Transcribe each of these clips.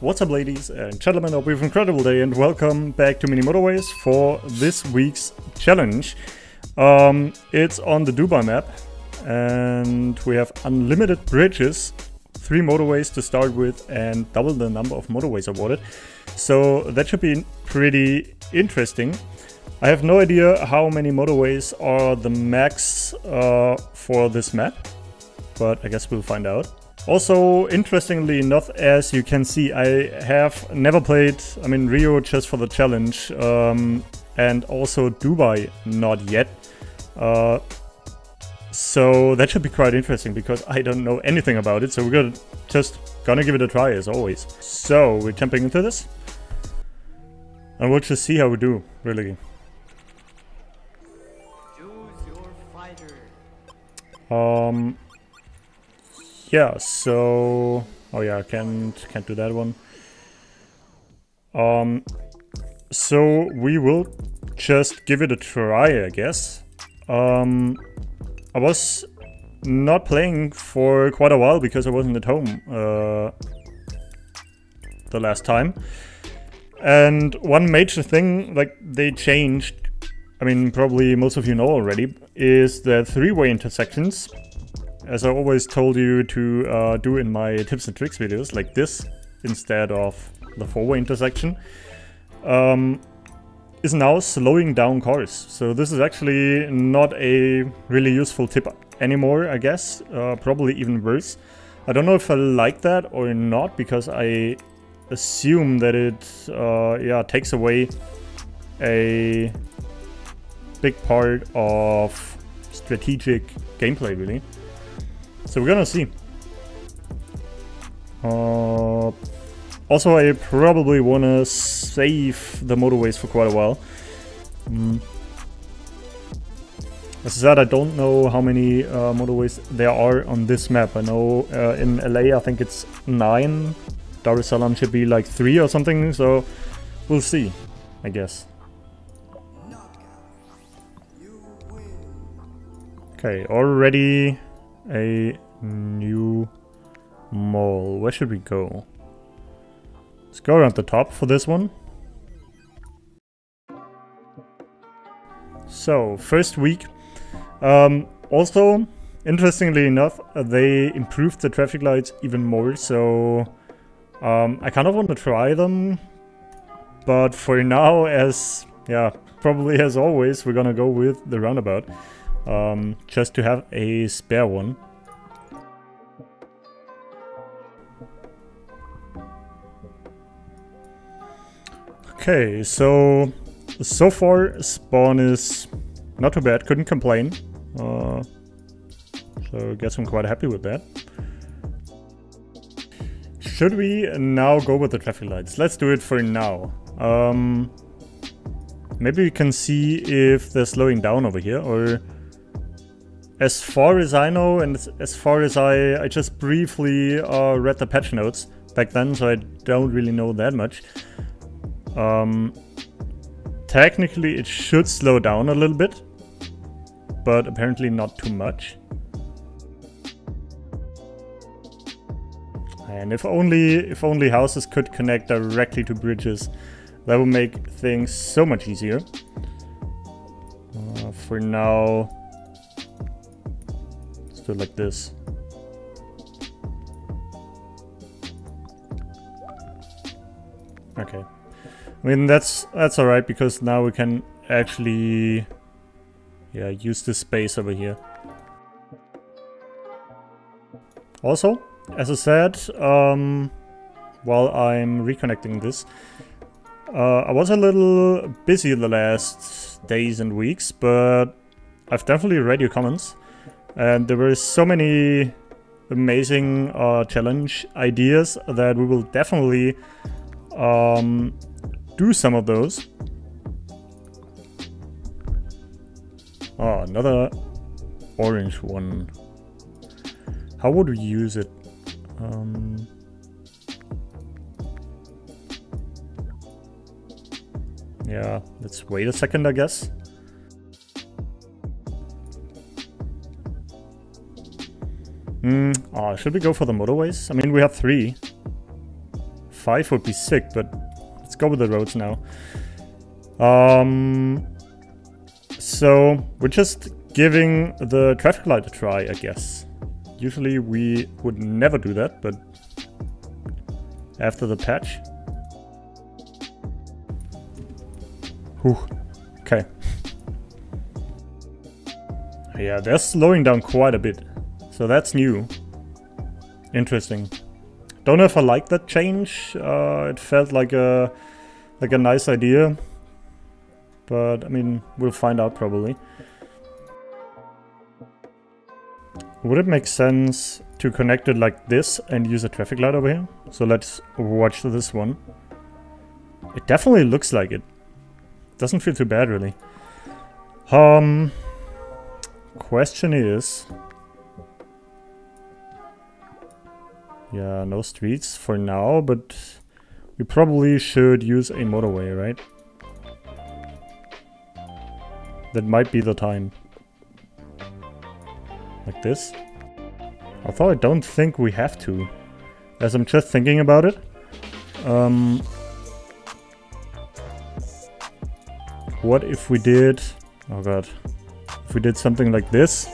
What's up ladies and gentlemen, hope you have an incredible day and welcome back to Mini Motorways for this week's challenge. Um, it's on the Dubai map and we have unlimited bridges, three motorways to start with and double the number of motorways awarded. So that should be pretty interesting. I have no idea how many motorways are the max uh, for this map, but I guess we'll find out. Also, interestingly enough, as you can see, I have never played, I mean, Rio just for the challenge, um, and also Dubai not yet. Uh, so that should be quite interesting because I don't know anything about it, so we're gonna just gonna give it a try as always. So, we're jumping into this. And we'll just see how we do, really. Um, yeah, so... Oh yeah, I can't, can't do that one. Um, so we will just give it a try, I guess. Um, I was not playing for quite a while because I wasn't at home uh, the last time. And one major thing, like, they changed, I mean, probably most of you know already, is the three-way intersections as I always told you to uh, do in my tips and tricks videos, like this, instead of the four-way intersection, um, is now slowing down cars. So this is actually not a really useful tip anymore, I guess. Uh, probably even worse. I don't know if I like that or not, because I assume that it uh, yeah takes away a big part of strategic gameplay, really. So we're gonna see. Uh, also, I probably wanna save the motorways for quite a while. Mm. As I said, I don't know how many uh, motorways there are on this map. I know uh, in LA I think it's 9. Dar es Salaam should be like 3 or something, so we'll see, I guess. Okay, already a new mall. Where should we go? Let's go around the top for this one. So, first week. Um, also, interestingly enough, they improved the traffic lights even more, so um, I kind of want to try them. But for now, as, yeah, probably as always, we're gonna go with the roundabout um, just to have a spare one. Okay, so so far spawn is not too bad, couldn't complain. Uh, so I guess I'm quite happy with that. Should we now go with the traffic lights? Let's do it for now. Um, maybe we can see if they're slowing down over here or as far as I know, and as far as I, I just briefly uh, read the patch notes back then, so I don't really know that much. Um, technically, it should slow down a little bit, but apparently not too much. And if only if only houses could connect directly to bridges, that would make things so much easier. Uh, for now, it like this. Okay. I mean, that's that's alright, because now we can actually yeah, use this space over here. Also, as I said, um, while I'm reconnecting this, uh, I was a little busy the last days and weeks, but I've definitely read your comments. And there were so many amazing uh, challenge ideas that we will definitely um, do some of those. Oh, another orange one. How would we use it? Um, yeah, let's wait a second, I guess. Hmm, oh, should we go for the motorways? I mean, we have three. 5 would be sick, but let's go with the roads now. Um, so we're just giving the traffic light a try, I guess. Usually we would never do that, but after the patch. Whew. Okay. Yeah, they're slowing down quite a bit. So that's new. Interesting. Don't know if I like that change. Uh, it felt like a like a nice idea. But I mean, we'll find out probably. Would it make sense to connect it like this and use a traffic light over here? So let's watch this one. It definitely looks like it. Doesn't feel too bad really. Um, question is... Yeah, no streets for now, but we probably should use a motorway, right? That might be the time. Like this. Although I don't think we have to. As I'm just thinking about it. Um, what if we did... Oh god. If we did something like this.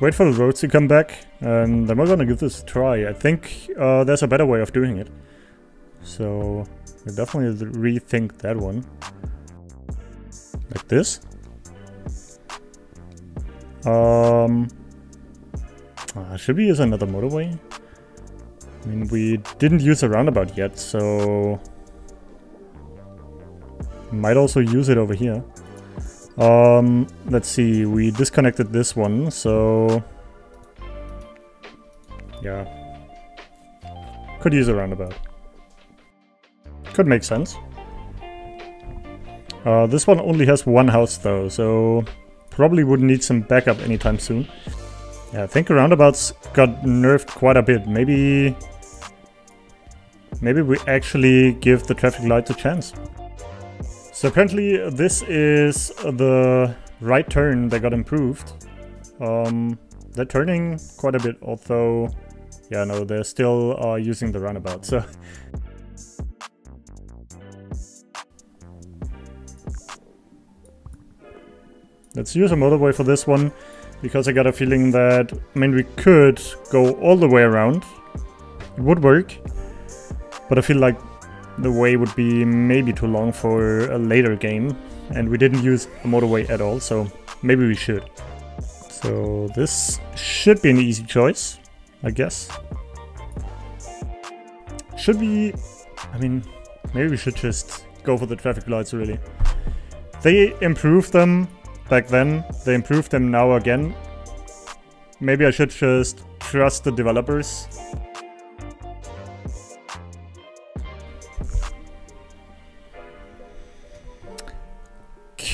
Wait for the roads to come back. And then we're gonna give this a try. I think uh, there's a better way of doing it. So, we'll definitely rethink that one. Like this. Um, uh, should we use another motorway? I mean, we didn't use a roundabout yet, so... Might also use it over here. Um, let's see, we disconnected this one, so... Yeah. Could use a roundabout. Could make sense. Uh, this one only has one house though, so Probably would need some backup anytime soon. Yeah, I think roundabouts got nerfed quite a bit. Maybe... Maybe we actually give the traffic light a chance. So apparently this is the right turn that got improved. Um, they're turning quite a bit, although... Yeah, no, they're still uh, using the roundabout, so... Let's use a motorway for this one, because I got a feeling that, I mean, we could go all the way around. It would work, but I feel like the way would be maybe too long for a later game, and we didn't use a motorway at all, so maybe we should. So this should be an easy choice, I guess. Should we... I mean, maybe we should just go for the traffic lights, really. They improved them back then. They improved them now again. Maybe I should just trust the developers.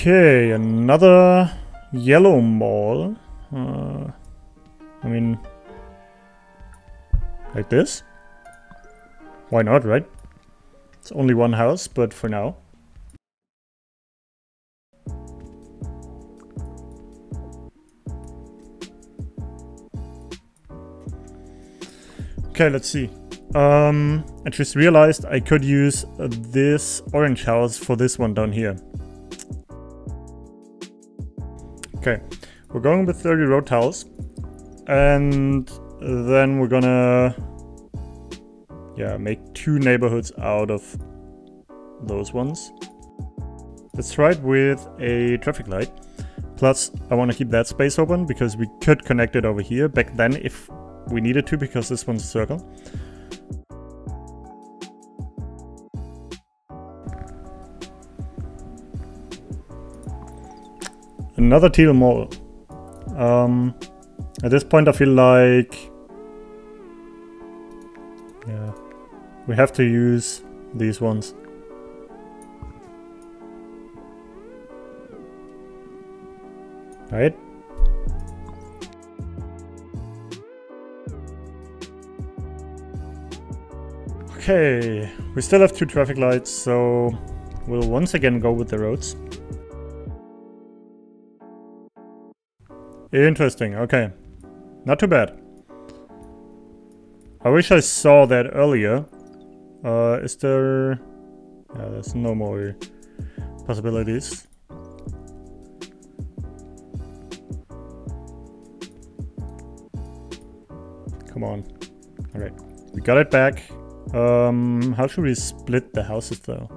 Okay, another yellow mall. Uh, I mean, like this? Why not, right? It's only one house, but for now. Okay, let's see. Um, I just realized I could use this orange house for this one down here. Okay, we're going with 30 road tiles. And then we're gonna... Yeah, make two neighborhoods out of those ones. Let's try it with a traffic light. Plus, I want to keep that space open because we could connect it over here. Back then, if we needed to because this one's a circle. Another teal mall. Um, at this point I feel like... Yeah, we have to use these ones. Right? Okay, we still have two traffic lights, so we'll once again go with the roads. Interesting, okay. Not too bad. I wish I saw that earlier. Uh, is there... Yeah, there's no more possibilities. Come on. Alright. We got it back. Um, how should we split the houses though?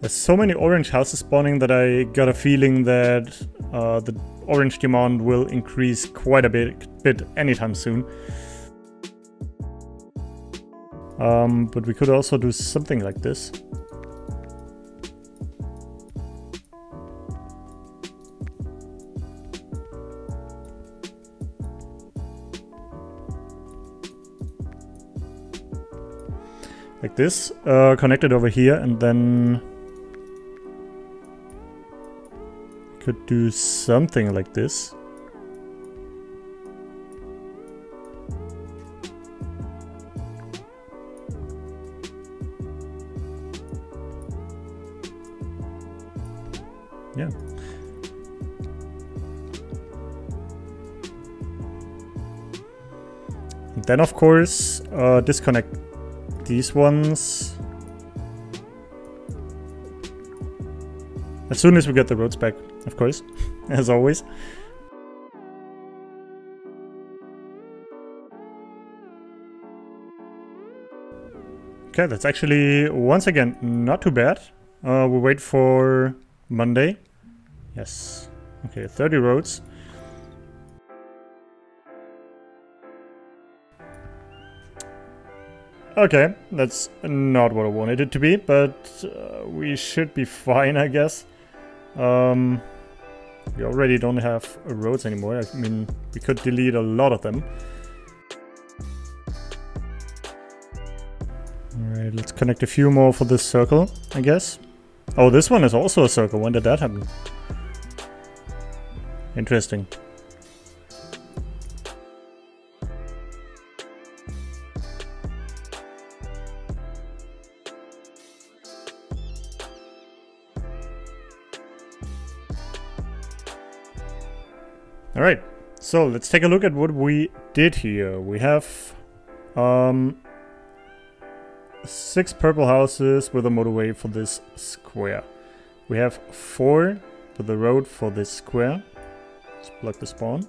There's so many orange houses spawning that I got a feeling that uh, the orange demand will increase quite a bit, bit anytime soon. Um, but we could also do something like this. Like this, uh, connected over here and then could do something like this. Yeah. Then of course, uh, disconnect these ones. As soon as we get the roads back, of course, as always. Okay, that's actually, once again, not too bad. Uh, we wait for Monday. Yes. Okay, 30 roads. Okay, that's not what I wanted it to be, but uh, we should be fine, I guess. Um, we already don't have roads anymore. I mean, we could delete a lot of them. Alright, let's connect a few more for this circle, I guess. Oh, this one is also a circle. When did that happen? Interesting. So let's take a look at what we did here. We have um, six purple houses with a motorway for this square. We have four with the road for this square. Let's plug the spawn.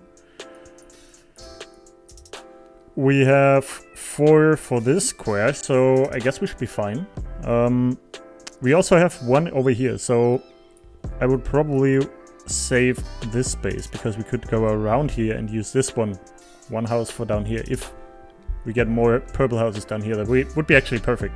We have four for this square, so I guess we should be fine. Um, we also have one over here, so I would probably save this space because we could go around here and use this one, one house for down here. If we get more purple houses down here, that would be actually perfect.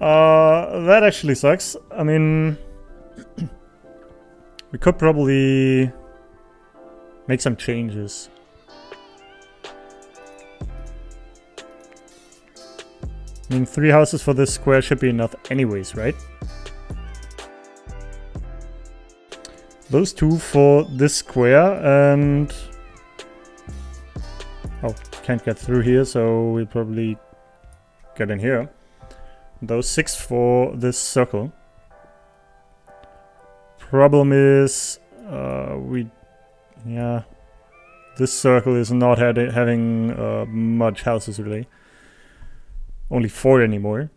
Uh, that actually sucks. I mean, we could probably make some changes. I mean, three houses for this square should be enough anyways, right? Those two for this square and... Oh, can't get through here, so we'll probably get in here. Those six for this circle. Problem is, uh, we yeah. This circle is not having uh, much houses really. Only four anymore.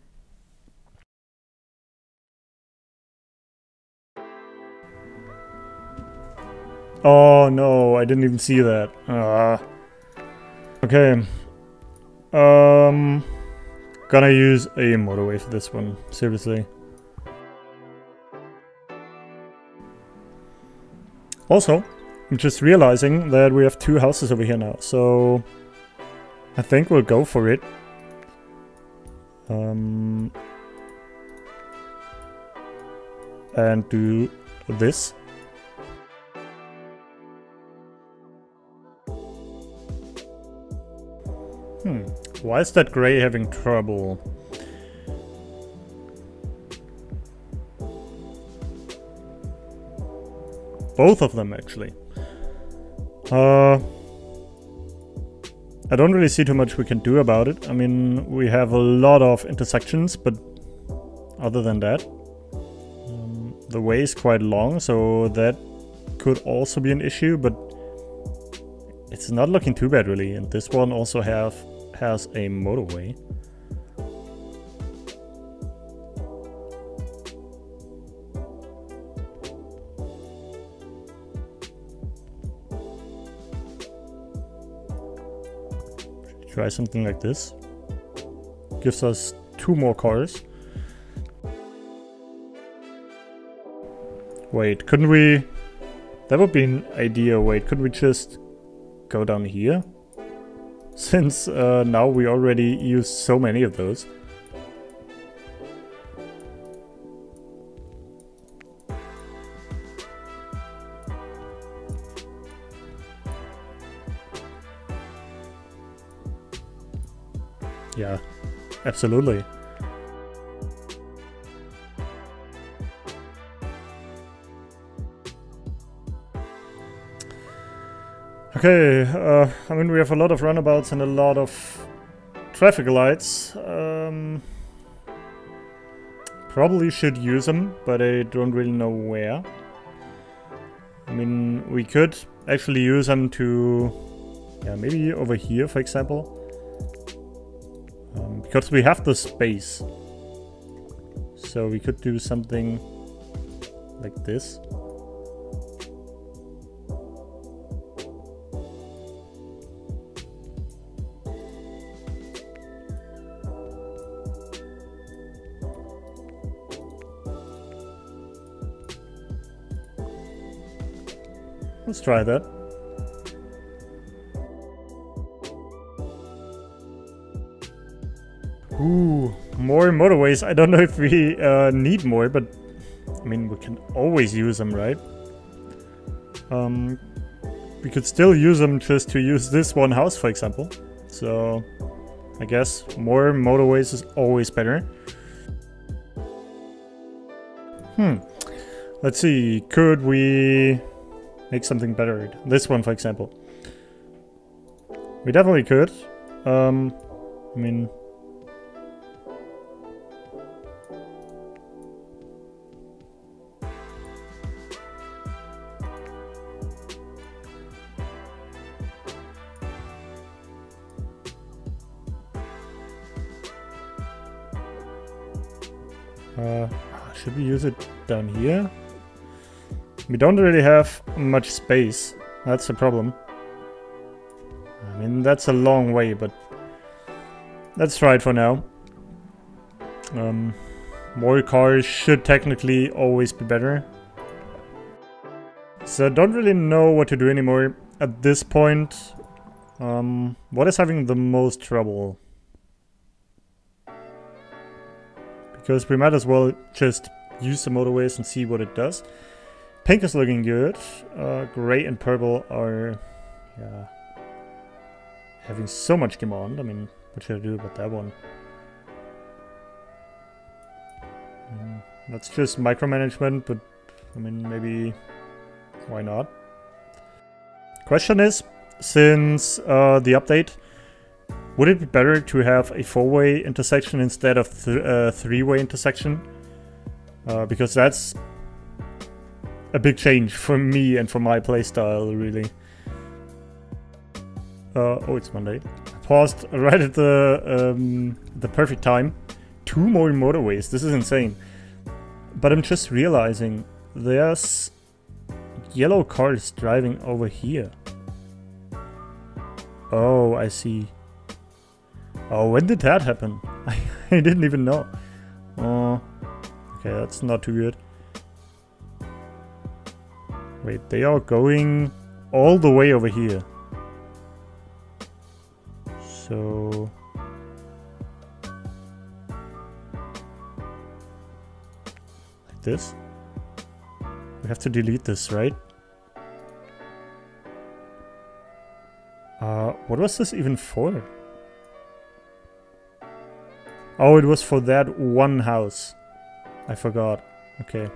Oh no, I didn't even see that. Uh, okay. Um, gonna use a motorway for this one, seriously. Also, I'm just realizing that we have two houses over here now, so I think we'll go for it. Um, and do this. Hmm, why is that gray having trouble? Both of them, actually. Uh, I don't really see too much we can do about it. I mean, we have a lot of intersections, but other than that, um, the way is quite long, so that could also be an issue, but it's not looking too bad really. And this one also have has a motorway. Try something like this. Gives us two more cars. Wait, couldn't we... That would be an idea. Wait, could we just go down here? Since uh, now we already use so many of those. Yeah, absolutely. Okay, uh, I mean we have a lot of roundabouts and a lot of traffic lights. Um, probably should use them, but I don't really know where. I mean, we could actually use them to... Yeah, maybe over here, for example. Because we have the space. So we could do something like this. Let's try that. Ooh, more motorways. I don't know if we uh, need more, but I mean, we can always use them, right? Um, we could still use them just to use this one house, for example. So, I guess more motorways is always better. Hmm. Let's see, could we make something better? This one, for example. We definitely could. Um, I mean, down here? We don't really have much space. That's the problem. I mean, that's a long way, but let's try it for now. Um, more cars should technically always be better. So I don't really know what to do anymore at this point. Um, what is having the most trouble? Because we might as well just use the motorways and see what it does. Pink is looking good. Uh, gray and purple are yeah, having so much demand. I mean, what should I do about that one? Mm, that's just micromanagement, but I mean, maybe why not? Question is, since uh, the update, would it be better to have a four-way intersection instead of th uh, three-way intersection? Uh, because that's a big change for me and for my playstyle, really. Uh, oh, it's Monday. I paused right at the um, the perfect time. Two more motorways. This is insane. But I'm just realizing there's yellow cars driving over here. Oh, I see. Oh, when did that happen? I, I didn't even know. Okay, that's not too good. Wait, they are going all the way over here. So... Like this? We have to delete this, right? Uh, what was this even for? Oh, it was for that one house. I forgot. Okay.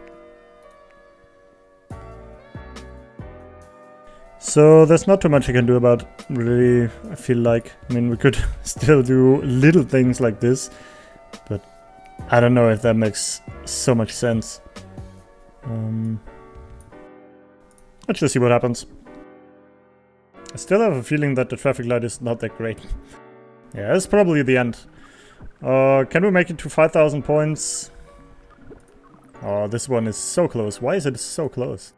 So there's not too much I can do about really, I feel like. I mean, we could still do little things like this, but I don't know if that makes so much sense. Um, let's just see what happens. I still have a feeling that the traffic light is not that great. yeah, it's probably the end. Uh, can we make it to 5,000 points? Oh, this one is so close. Why is it so close?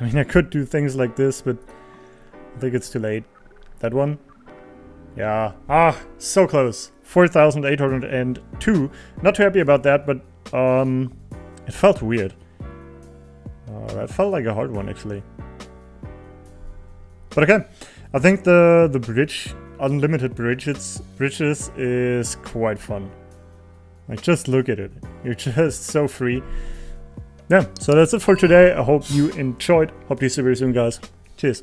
I mean, I could do things like this, but I think it's too late. That one? Yeah. Ah, so close. 4,802. Not too happy about that, but um, it felt weird. Uh, that felt like a hard one, actually. But okay, I think the the bridge, unlimited bridges, bridges is quite fun. Like, just look at it. You're just so free. Yeah, so that's it for today. I hope you enjoyed. Hope to see you very soon, guys. Cheers.